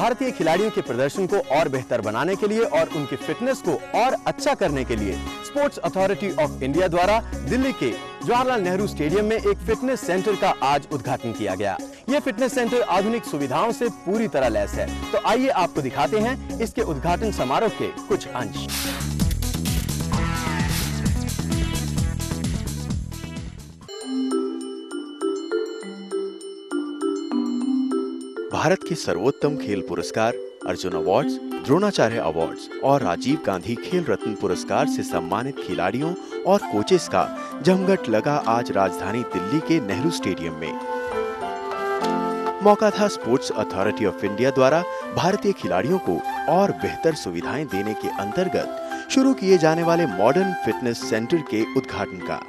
भारतीय खिलाड़ियों के प्रदर्शन को और बेहतर बनाने के लिए और उनकी फिटनेस को और अच्छा करने के लिए स्पोर्ट्स अथॉरिटी ऑफ़ इंडिया द्वारा दिल्ली के जवाहरलाल नेहरू स्टेडियम में एक फिटनेस सेंटर का आज उद्घाटन किया गया। ये फिटनेस सेंटर आधुनिक सुविधाओं से पूरी तरह लैस है। तो आइए आपको दिखाते हैं इसके उद्घाटन समारोह के कुछ अंश। भारत के सर्वोत्तम खेल पुरस्कार, अर्जुन अवार्ड्स द्रोणाचार्य अवार्ड्स और राजीव गांधी खेल रत्न पुरस्कार से सम्मानित खिलाड़ियों और कोचेस का जमघट लगा आज राजधानी दिल्ली के नेहरू स्टेडियम में। मौका था स्पोर्ट्स अथॉरिटी ऑफ़ इंडिया द्वारा भारतीय खिलाड़ियों को और बेहतर सुविधाएँ देने के अंतर्गत शुरू किए जाने वाले मॉडर्न फिटनेस सेंटर के उद्घाटन का।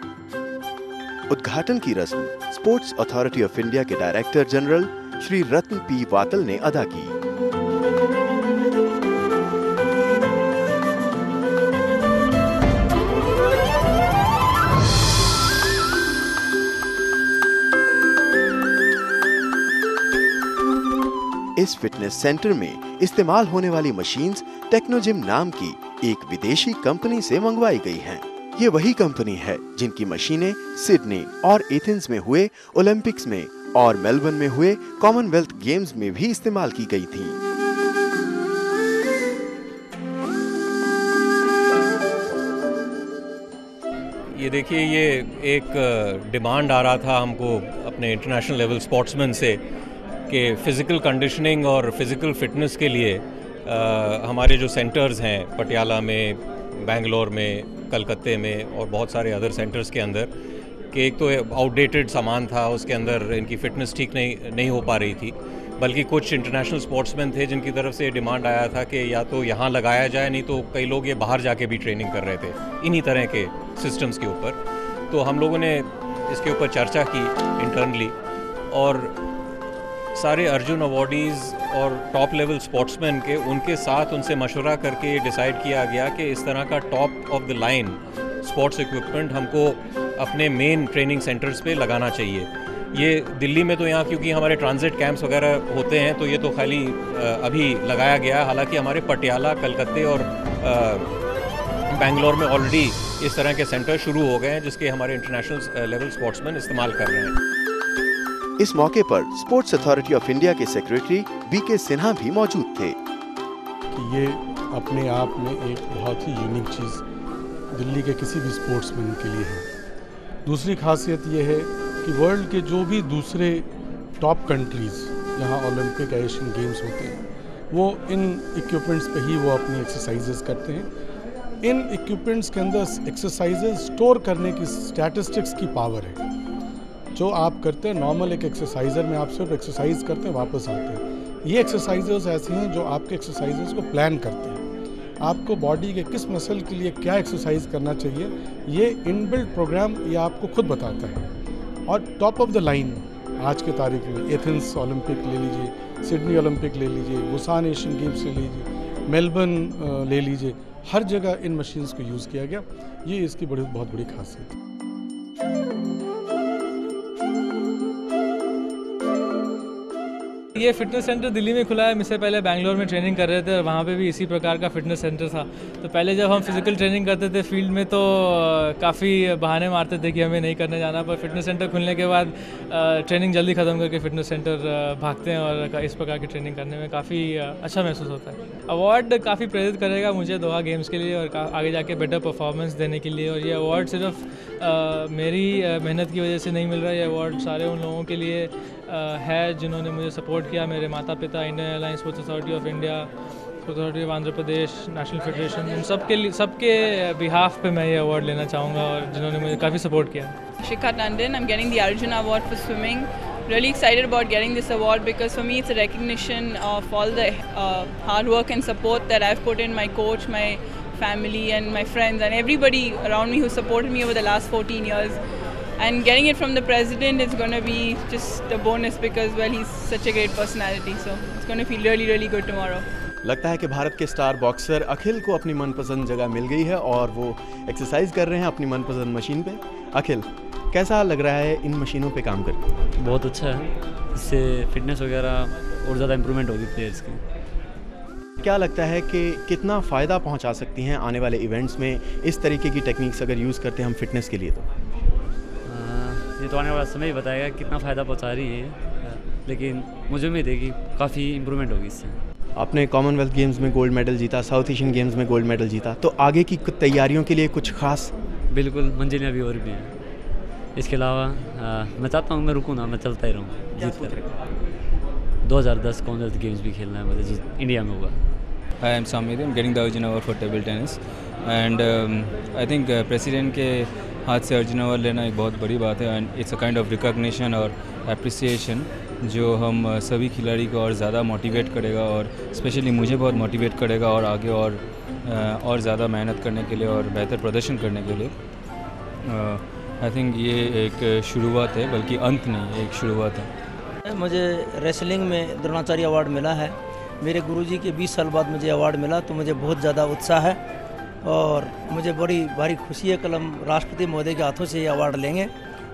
उद्घाटन की रस्म स्पोर्ट्स अथॉरिटी ऑफ़ इंडिया के director general Shri Ratan P Watal ने अदा की इस फिटनेस सेंटर में इस्तेमाल होने वाली मशीन्स टेक्नोजिम नाम की एक विदेशी कंपनी से मंगवाई गई हैं। ये वही कंपनी है जिनकी मशीनें सिडनी और एथेंस में हुए ओलंपिक्स में और मेलबर्न में हुए कॉमनवेल्थ गेम्स में भी इस्तेमाल की गई थी। ये देखिए ये एक डिमांड आ रहा था हमको अपने इंटरनेशनल लेवल स्पोर्ट्समैन से कि फ़िज़िकल कंडीशनिंग और फ़िज़िकल फिटनेस के लिए आ, हमारे जो सेंटर्स हैं पटियाला में बेंगलोर में कलकत्ते में और बहुत सारे अदर सेंटर्स के अंदर कि एक तो आउटडेटेड सामान था, उसके अंदर इनकी फ़िटनेस ठीक नहीं नहीं हो पा रही थी। बल्कि कुछ इंटरनेशनल स्पोर्ट्समैन थे जिनकी तरफ़ से डिमांड आया था कि या तो यहाँ लगाया जाए, नहीं तो कई लोग ये बाहर जाके भी ट्रेनिंग कर रहे थे, इन्हीं तरह के सिस्टम्स के ऊपर। तो हम लोगों ने इसके ऊपर चर्चा की इंटरनली और सारे अर्जुन अवार्डीज़ और टॉप लेवल स्पोर्ट्समैन के, उनके साथ उनसे मशवरा करके ये डिसाइड किया गया कि इस तरह का top of the line sports equipment हमको अपने मेन ट्रेनिंग सेंटर्स पे लगाना चाहिए। ये दिल्ली में तो यहाँ क्योंकि हमारे ट्रांजिट कैंप्स वगैरह होते हैं तो ये तो खाली अभी लगाया गया हालाँकि हमारे पटियाला कलकत्ते और बेंगलोर में ऑलरेडी इस तरह के सेंटर शुरू हो गए हैं जिसके हमारे इंटरनेशनल लेवल स्पोर्ट्समैन इस्तेमाल कर रहे हैं। इस मौके पर स्पोर्ट्स अथॉरिटी ऑफ़ इंडिया के सेक्रेटरी बी के सिन्हा भी मौजूद थे। कि ये अपने आप में एक बहुत ही यूनिक चीज़ दिल्ली के किसी भी स्पोर्ट्समैन के लिए है। दूसरी खासियत ये है कि वर्ल्ड के जो भी दूसरे टॉप कंट्रीज़ जहाँ ओलंपिक एशियन गेम्स होते हैं, वो इन इक्विपमेंट्स पे ही वो अपनी एक्सरसाइजेस करते हैं। इन इक्विपमेंट्स के अंदर एक्सरसाइजेज स्टोर करने की स्टैटिस्टिक्स की पावर है। जो आप करते हैं नॉर्मल एक एक्सरसाइजर में आप सिर्फ़ एक्सरसाइज करते हैं, वापस आते हैं। ये एक्सरसाइजेस ऐसे हैं जो आपके एक्सरसाइजेस को प्लान करते हैं। आपको बॉडी के किस मसल के लिए क्या एक्सरसाइज करना चाहिए, ये इनबिल्ट प्रोग्राम ये आपको खुद बताता है। और टॉप ऑफ़ द लाइन आज के तारीख में एथेंस ओलंपिक ले लीजिए सिडनी ओलंपिक ले लीजिए गुसान एशियन गेम्स ले लीजिए मेलबर्न ले लीजिए, हर जगह इन मशीन्स को यूज़ किया गया। ये इसकी बड़ी, बहुत बड़ी खासियत है। ये फिटनेस सेंटर दिल्ली में खुला है। इससे पहले बैंगलोर में ट्रेनिंग कर रहे थे और वहाँ पे भी इसी प्रकार का फिटनेस सेंटर था। तो पहले जब हम फ़िज़िकल ट्रेनिंग करते थे फ़ील्ड में तो काफ़ी बहाने मारते थे कि हमें नहीं करने जाना। पर फिटनेस सेंटर खुलने के बाद ट्रेनिंग जल्दी ख़त्म करके फिटनेस सेंटर भागते हैं और इस प्रकार की ट्रेनिंग करने में काफ़ी अच्छा महसूस होता है। अवार्ड काफ़ी प्रेरित करेगा मुझे दोहा गेम्स के लिए और आगे जाके बेटर परफॉर्मेंस देने के लिए। और ये अवार्ड सिर्फ़ मेरी मेहनत की वजह से नहीं मिल रहा। ये अवार्ड सारे उन लोगों के लिए है, जिन्होंने मुझे सपोर्ट किया, मेरे माता पिता Indian Airlines sports authority of India sports authority of Andhra Pradesh national federation उन सबके सबके बिहाफ पे मैं ये अवार्ड लेना चाहूँगा और जिन्होंने मुझे काफ़ी सपोर्ट किया। Shikha Tandon am getting the Arjun award for swimming really excited about getting this award because for me it's recognition of all the hard work and support that I put in my coach my family and my friends and everybody around me who support me over the last fourteen years and getting it from the president is going to be just a bonus because well he's such a great personality so it's going to feel really really good tomorrow. लगता है कि भारत के star boxer अखिल को अपनी मनपसंद जगह मिल गई है और वो एक्सरसाइज कर रहे हैं अपनी मनपसंद मशीन पे। अखिल कैसा लग रहा है इन मशीनों पे काम करके? बहुत अच्छा है। इससे फिटनेस वगैरह और ज़्यादा इम्प्रूवमेंट होगी प्लेयर्स की। क्या लगता है कि कितना फ़ायदा पहुँचा सकती हैं आने वाले इवेंट्स में? इस तरीके की टेक्निक्स अगर यूज़ करते हैं हम फिटनेस के लिए तो। ये तो आने वाला समय ही बताएगा कितना फ़ायदा पहुँचा रही है लेकिन मुझे उम्मीद है कि काफ़ी इम्प्रूवमेंट होगी इससे। आपने कॉमनवेल्थ गेम्स में गोल्ड मेडल जीता साउथ एशियन गेम्स में गोल्ड मेडल जीता तो आगे की कुछ तैयारियों के लिए कुछ खास? बिल्कुल मंजिलें अभी और भी हैं। इसके अलावा मैं चाहता हूँ मैं रुकूँ ना मैं चलता ही रहूँ जीत कर दो हज़ार दस कॉमनवेल्थ गेम्स भी खेलना है मुझे जो इंडिया में हुआ. I'm getting the Arjun Award for table tennis. And um, I think uh, के हाथ से अर्जुन अवार्ड लेना एक बहुत बड़ी बात है and it's a kind of recognition और अप्रिसिएशन जो हम सभी खिलाड़ी को और ज़्यादा मोटिवेट करेगा और स्पेशली मुझे बहुत मोटिवेट करेगा और आगे और और ज़्यादा मेहनत करने के लिए और बेहतर प्रदर्शन करने के लिए। आई थिंक ये एक शुरुआत है, बल्कि अंत नहीं एक शुरुआत है। मुझे रेसलिंग में द्रोणाचार्य अवार्ड मिला है। मेरे गुरुजी के 20 साल बाद मुझे अवार्ड मिला तो मुझे बहुत ज़्यादा उत्साह है। और मुझे बड़ी भारी खुशी है, कल हम राष्ट्रपति महोदय के हाथों से ये अवार्ड लेंगे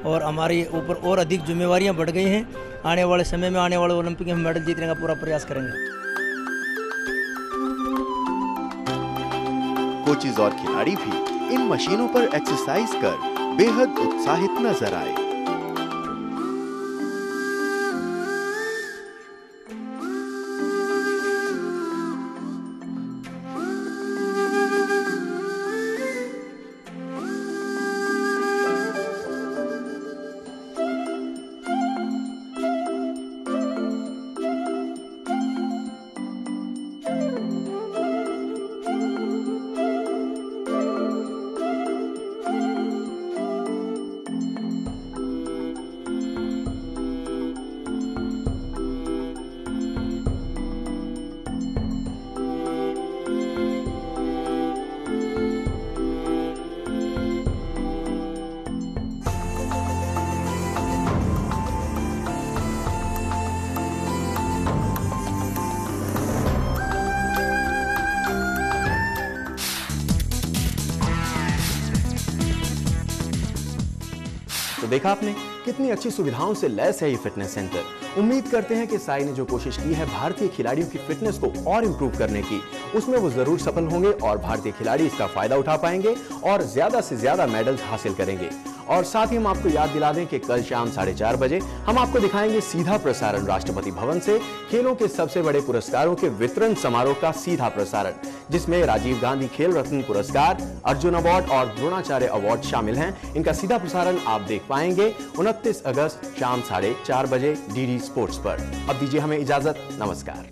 और हमारे ऊपर और अधिक जिम्मेवारियाँ बढ़ गई हैं। आने वाले समय में आने वाले ओलंपिक में मेडल जीतने का पूरा प्रयास करेंगे। कोचिज और खिलाड़ी भी इन मशीनों पर एक्सरसाइज कर बेहद उत्साहित नज़र आए। तो देखा आपने? कितनी अच्छी सुविधाओं से लैस है ये फिटनेस सेंटर उम्मीद करते हैं कि साई ने जो कोशिश की है भारतीय खिलाड़ियों की फिटनेस को और इम्प्रूव करने की, उसमें वो ज़रूर सफल होंगे और भारतीय खिलाड़ी इसका फ़ायदा उठा पाएँगे और ज़्यादा से ज़्यादा मेडल्स हासिल करेंगे। और साथ ही हम आपको याद दिला दें कि कल शाम साढ़े चार बजे हम आपको दिखाएँगे सीधा प्रसारण राष्ट्रपति भवन से खेलों के सबसे बड़े पुरस्कारों के वितरण समारोह का सीधा प्रसारण, जिसमें राजीव गांधी खेल रत्न पुरस्कार, अर्जुन अवार्ड और द्रोणाचार्य अवार्ड शामिल हैं। इनका सीधा प्रसारण आप देख पाएँगे उनतीस अगस्त शाम साढ़े चार बजे डी स्पोर्ट्स पर। अब दीजिए हमें इजाज़त। नमस्कार।